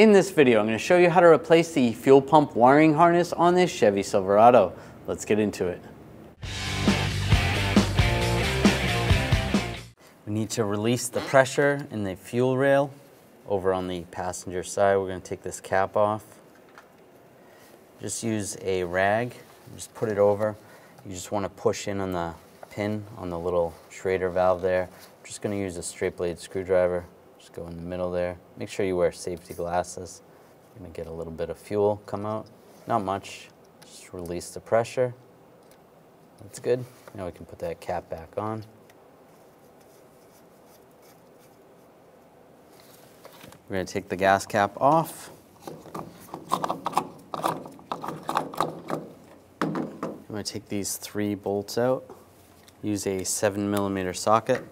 In this video, I'm going to show you how to replace the fuel pump wiring harness on this Chevy Silverado. Let's get into it. We need to release the pressure in the fuel rail over on the passenger side. We're going to take this cap off. Just use a rag, just put it over. You just want to push in on the pin on the little Schrader valve there. I'm just going to use a straight blade screwdriver. Just go in the middle there. Make sure you wear safety glasses. You're to get a little bit of fuel come out. Not much. Just release the pressure. That's good. Now we can put that cap back on. We're to take the gas cap off. I'm to take these three bolts out. Use a 7 millimeter socket.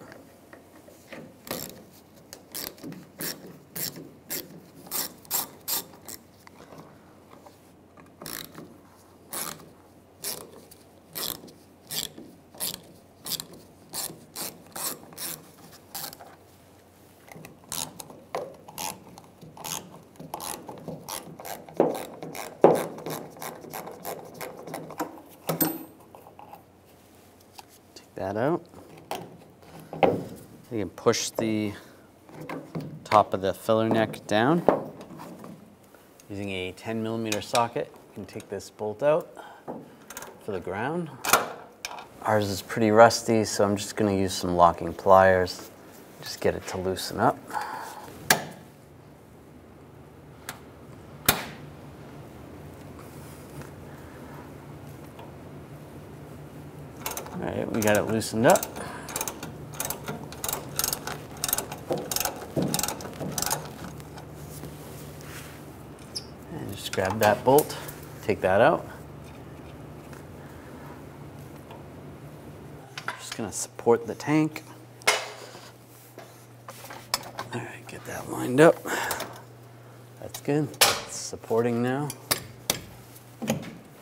That out. You can push the top of the filler neck down. Using a 10 millimeter socket, you can take this bolt out for the ground. Ours is pretty rusty, so I'm just gonna use some locking pliers. Just get it to loosen up. All right, we got it loosened up. And just grab that bolt, take that out. Just gonna support the tank. All right, get that lined up. That's good, it's supporting now.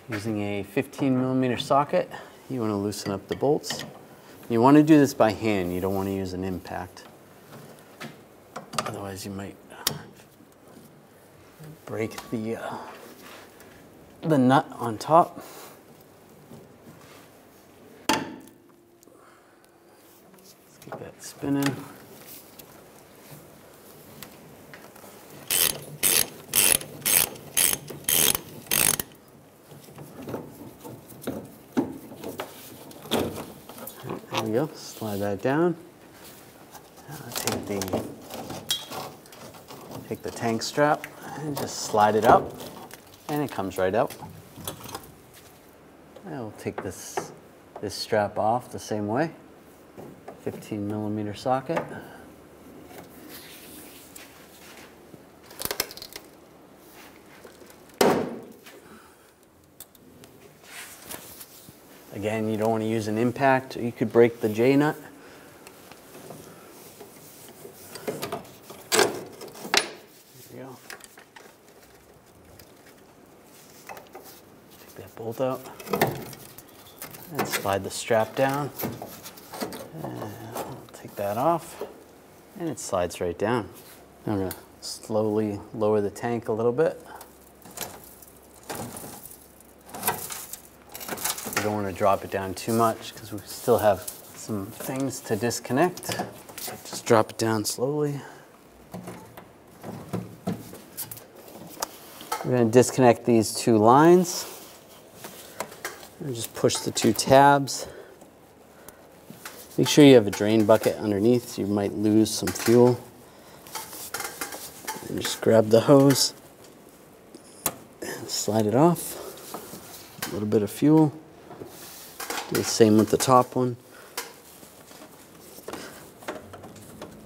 Using a 15 millimeter socket, you want to loosen up the bolts. You want to do this by hand. You don't want to use an impact. Otherwise, you might break the uh, the nut on top. Let's get that spinning. We go, slide that down. Take the, take the tank strap and just slide it up and it comes right out. I'll take this, this strap off the same way, 15 millimeter socket. Again, you don't want to use an impact. You could break the J-nut. There you go. Take that bolt out. And slide the strap down. Take that off. And it slides right down. I'm going to slowly lower the tank a little bit. Don't want to drop it down too much because we still have some things to disconnect. Just drop it down slowly. We're going to disconnect these two lines. And just push the two tabs. Make sure you have a drain bucket underneath. You might lose some fuel. And just grab the hose and slide it off. A little bit of fuel. Do the same with the top one.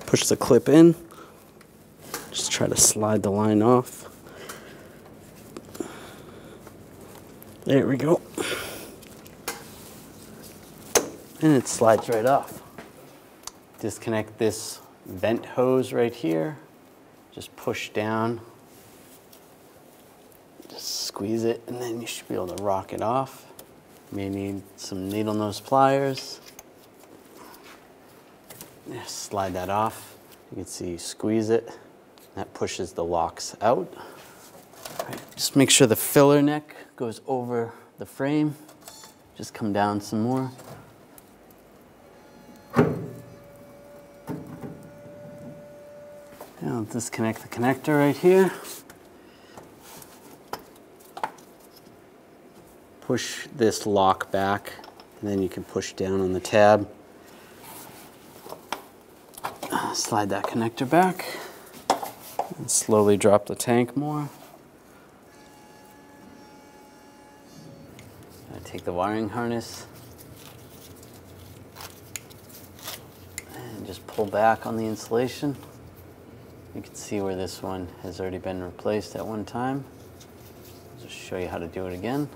Push the clip in. Just try to slide the line off. There we go. And it slides right off. Disconnect this vent hose right here. Just push down. Just squeeze it and then you should be able to rock it off. May need some needle nose pliers. Slide that off. You can see, you squeeze it, That pushes the locks out. just make sure the filler neck goes over the frame. Just come down some more. Now disconnect the connector right here. Push this lock back and then you can push down on the tab. Slide that connector back and slowly drop the tank more. I take the wiring harness and just pull back on the insulation. You can see where this one has already been replaced at one time. I'll just show you how to do it again.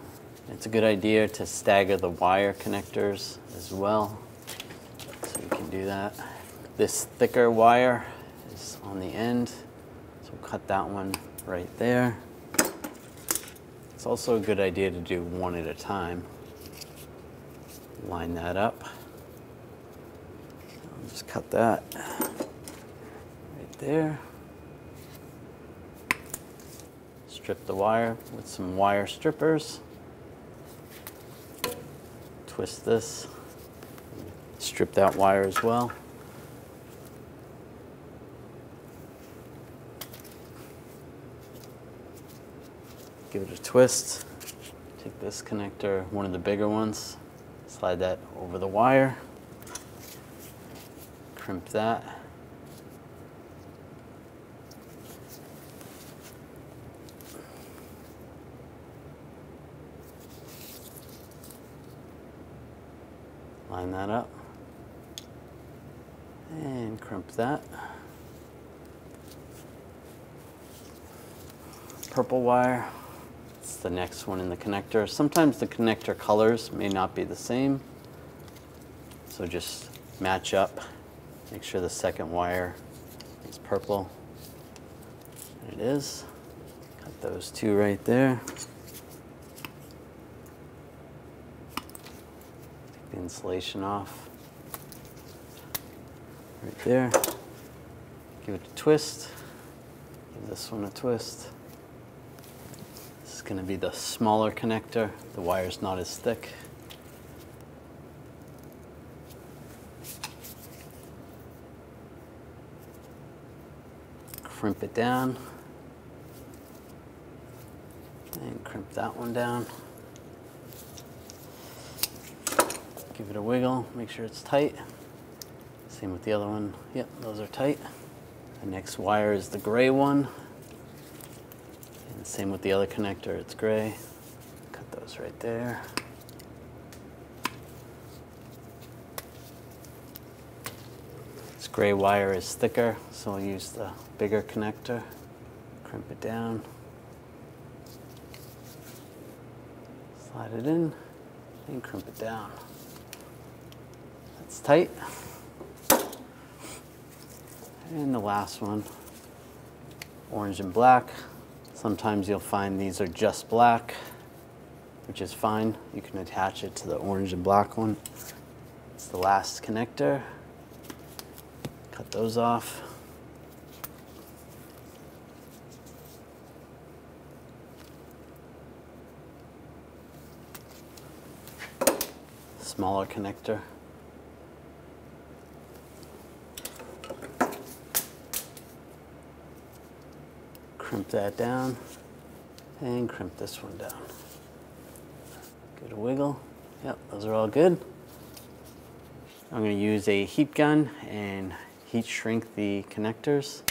It's a good idea to stagger the wire connectors as well. So you can do that. This thicker wire is on the end. So we'll cut that one right there. It's also a good idea to do one at a time. Line that up. I'll just cut that right there. Strip the wire with some wire strippers twist this, strip that wire as well. Give it a twist. Take this connector, one of the bigger ones, slide that over the wire, crimp that. Line that up and crimp that. Purple wire, it's the next one in the connector. Sometimes the connector colors may not be the same, so just match up. Make sure the second wire is purple. It is. Cut those two right there. Insulation off. Right there. Give it a twist. Give this one a twist. This is going to be the smaller connector. The wire's not as thick. Crimp it down. And crimp that one down. Give it a wiggle, make sure it's tight. Same with the other one. Yep, those are tight. The next wire is the gray one. And same with the other connector, it's gray. Cut those right there. This gray wire is thicker, so I'll use the bigger connector. Crimp it down. Slide it in and crimp it down. It's tight. And the last one, orange and black. Sometimes you'll find these are just black, which is fine. You can attach it to the orange and black one. It's the last connector. Cut those off. Smaller connector. Crimp that down and crimp this one down. A wiggle. Yep, those are all good. I'm going to use a heat gun and heat shrink the connectors.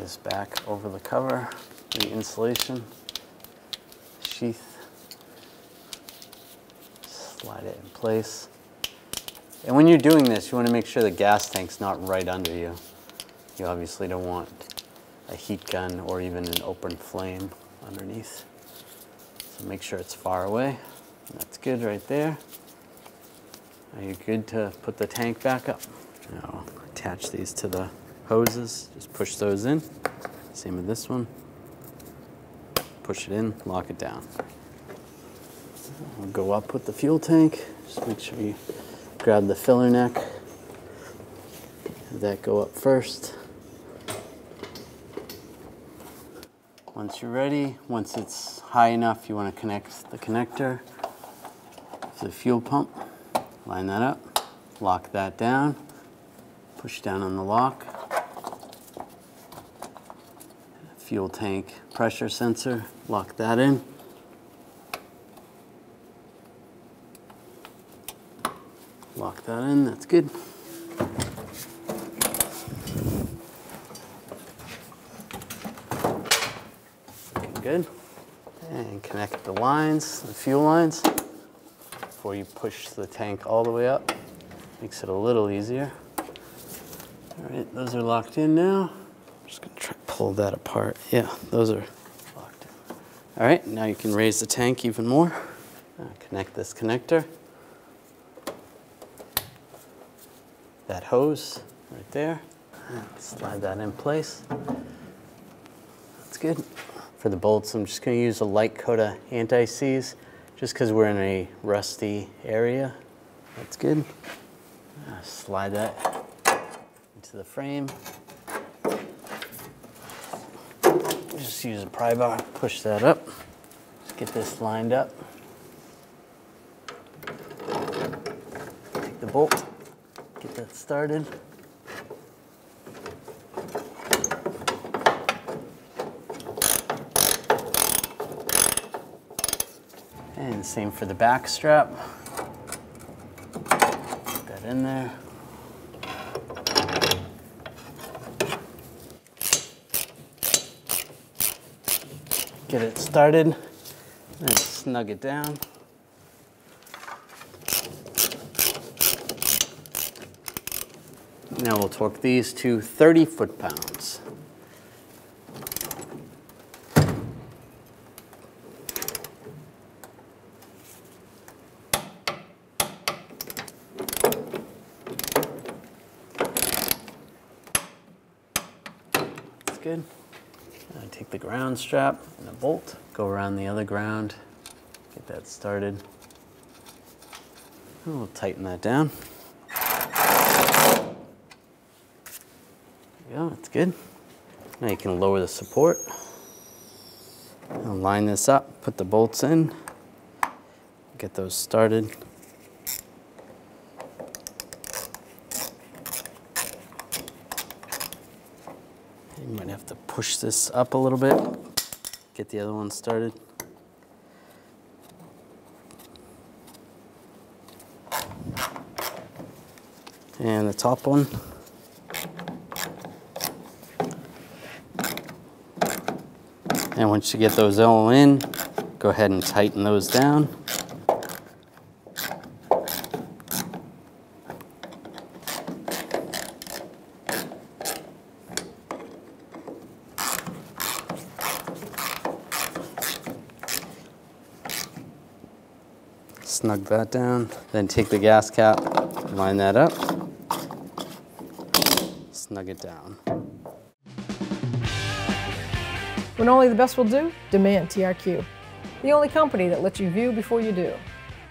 This back over the cover, the insulation sheath. Slide it in place. And when you're doing this, you want to make sure the gas tank's not right under you. You obviously don't want a heat gun or even an open flame underneath. So make sure it's far away. That's good right there. Are you good to put the tank back up? Now attach these to the hoses, just push those in. Same with this one. Push it in, lock it down. We'll go up with the fuel tank. Just make sure you grab the filler neck. Have that go up first. Once you're ready, once it's high enough, you want to connect the connector to the fuel pump. Line that up, lock that down, push down on the lock. Fuel tank pressure sensor, lock that in. Lock that in, that's good. Looking good. And connect the lines, the fuel lines, before you push the tank all the way up. Makes it a little easier. All right, those are locked in now. I'm just gonna try to pull that apart. Yeah, those are locked. All right, now you can raise the tank even more. Uh, connect this connector. That hose right there. Slide that in place. That's good. For the bolts, I'm just gonna use a light coat of anti-seize just because we're in a rusty area. That's good. Uh, slide that into the frame. Just use a pry bar, push that up. Just get this lined up. Take the bolt, get that started. And same for the back strap. Put that in there. Get it started, and snug it down. Now we'll torque these to 30 foot-pounds. That's good. Take the ground strap and a bolt, go around the other ground, get that started. And we'll tighten that down. Go, that's good. Now you can lower the support. And line this up, put the bolts in, get those started. You might have to push this up a little bit, get the other one started. And the top one. And once you get those all in, go ahead and tighten those down. Snug that down. Then take the gas cap, line that up, snug it down. When only the best will do, demand TRQ. The only company that lets you view before you do.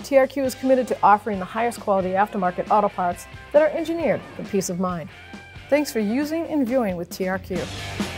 TRQ is committed to offering the highest quality aftermarket auto parts that are engineered for peace of mind. Thanks for using and viewing with TRQ.